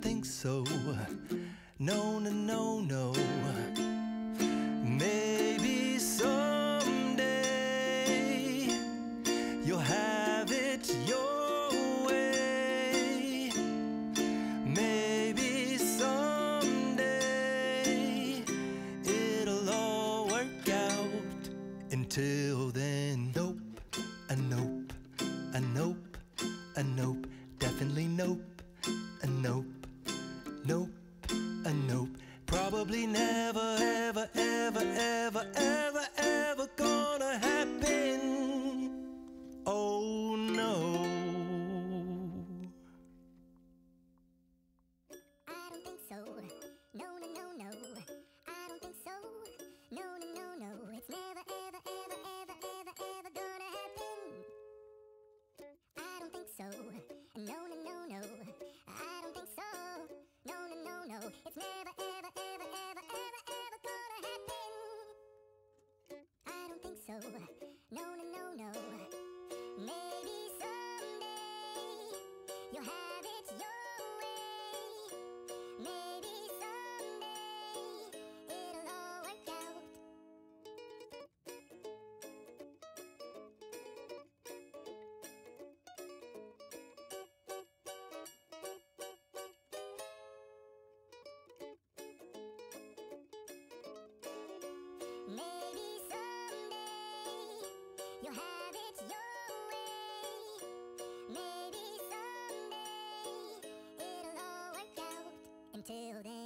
think so. No, no, no, no. Maybe someday you'll have it your way. Maybe someday it'll all work out. Until then, nope, a nope, a nope, ever, ever, so. Until. then.